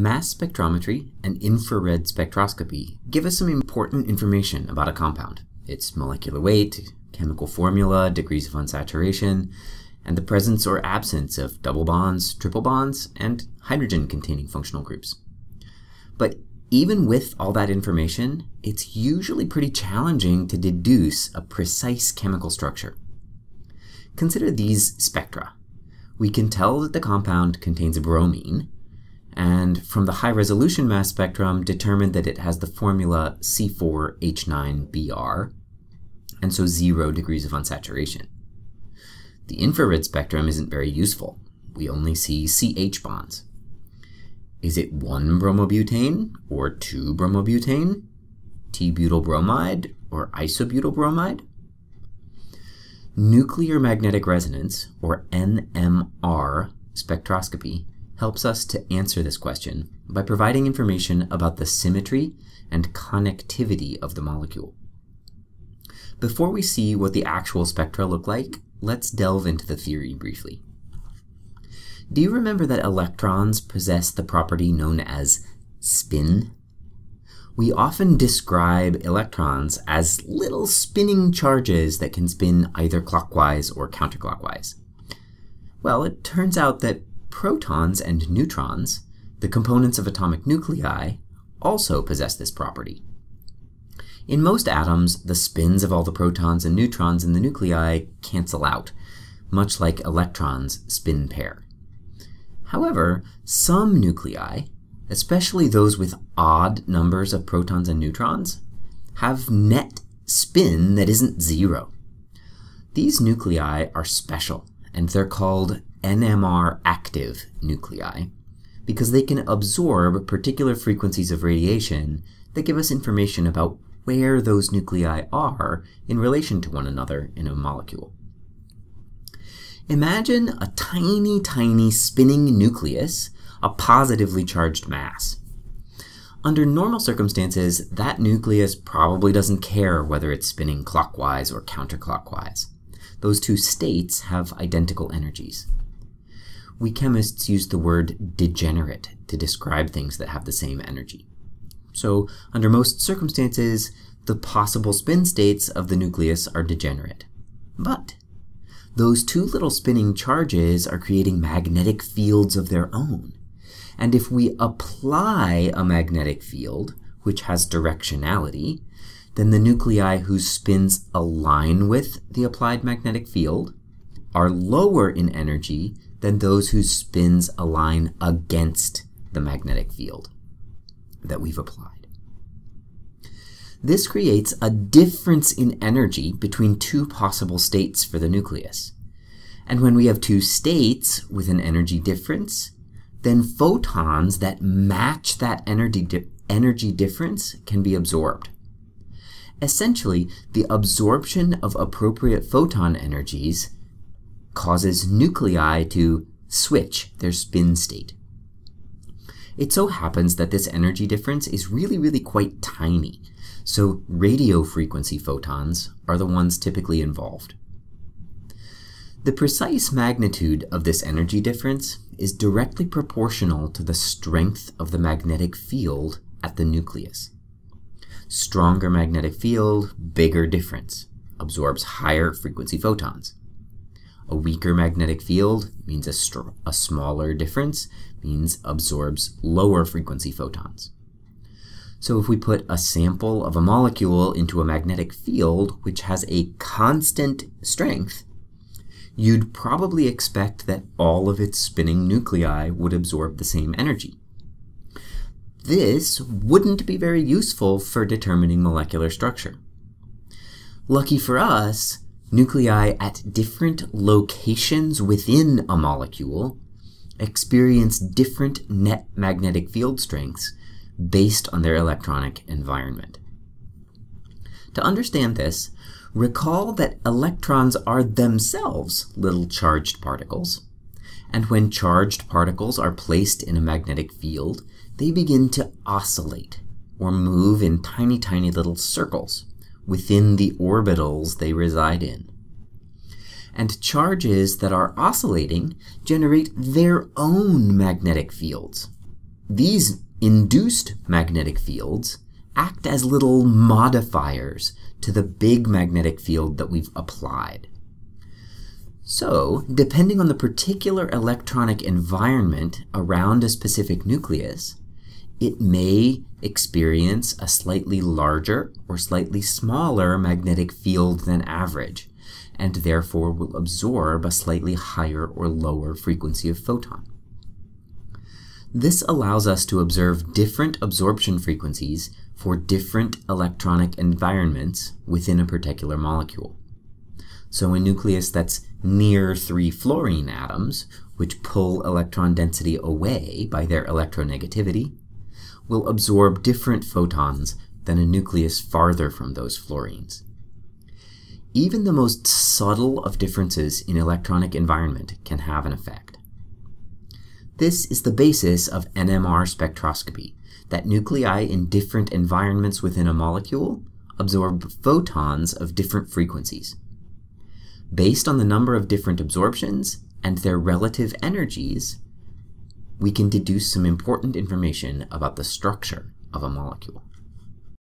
Mass spectrometry and infrared spectroscopy give us some important information about a compound. Its molecular weight, chemical formula, degrees of unsaturation, and the presence or absence of double bonds, triple bonds, and hydrogen-containing functional groups. But even with all that information, it's usually pretty challenging to deduce a precise chemical structure. Consider these spectra. We can tell that the compound contains a bromine, and from the high resolution mass spectrum determined that it has the formula C4H9Br, and so zero degrees of unsaturation. The infrared spectrum isn't very useful. We only see CH bonds. Is it one bromobutane or two bromobutane, T-butyl bromide or isobutyl bromide? Nuclear magnetic resonance, or NMR spectroscopy, helps us to answer this question by providing information about the symmetry and connectivity of the molecule. Before we see what the actual spectra look like, let's delve into the theory briefly. Do you remember that electrons possess the property known as spin? We often describe electrons as little spinning charges that can spin either clockwise or counterclockwise. Well, it turns out that protons and neutrons, the components of atomic nuclei, also possess this property. In most atoms, the spins of all the protons and neutrons in the nuclei cancel out, much like electrons spin pair. However, some nuclei, especially those with odd numbers of protons and neutrons, have net spin that isn't zero. These nuclei are special, and they're called NMR active nuclei because they can absorb particular frequencies of radiation that give us information about where those nuclei are in relation to one another in a molecule. Imagine a tiny, tiny spinning nucleus, a positively charged mass. Under normal circumstances, that nucleus probably doesn't care whether it's spinning clockwise or counterclockwise. Those two states have identical energies we chemists use the word degenerate to describe things that have the same energy. So, under most circumstances, the possible spin states of the nucleus are degenerate. But those two little spinning charges are creating magnetic fields of their own. And if we apply a magnetic field, which has directionality, then the nuclei whose spins align with the applied magnetic field are lower in energy than those whose spins align against the magnetic field that we've applied. This creates a difference in energy between two possible states for the nucleus. And when we have two states with an energy difference, then photons that match that energy, di energy difference can be absorbed. Essentially, the absorption of appropriate photon energies causes nuclei to switch their spin state. It so happens that this energy difference is really, really quite tiny, so radio frequency photons are the ones typically involved. The precise magnitude of this energy difference is directly proportional to the strength of the magnetic field at the nucleus. Stronger magnetic field, bigger difference, absorbs higher frequency photons. A weaker magnetic field means a, a smaller difference, means absorbs lower frequency photons. So if we put a sample of a molecule into a magnetic field which has a constant strength, you'd probably expect that all of its spinning nuclei would absorb the same energy. This wouldn't be very useful for determining molecular structure. Lucky for us, nuclei at different locations within a molecule experience different net magnetic field strengths based on their electronic environment. To understand this, recall that electrons are themselves little charged particles, and when charged particles are placed in a magnetic field, they begin to oscillate or move in tiny, tiny little circles within the orbitals they reside in. And charges that are oscillating generate their own magnetic fields. These induced magnetic fields act as little modifiers to the big magnetic field that we've applied. So, depending on the particular electronic environment around a specific nucleus, it may experience a slightly larger or slightly smaller magnetic field than average, and therefore will absorb a slightly higher or lower frequency of photon. This allows us to observe different absorption frequencies for different electronic environments within a particular molecule. So a nucleus that's near three fluorine atoms, which pull electron density away by their electronegativity, will absorb different photons than a nucleus farther from those fluorines. Even the most subtle of differences in electronic environment can have an effect. This is the basis of NMR spectroscopy, that nuclei in different environments within a molecule absorb photons of different frequencies. Based on the number of different absorptions and their relative energies, we can deduce some important information about the structure of a molecule.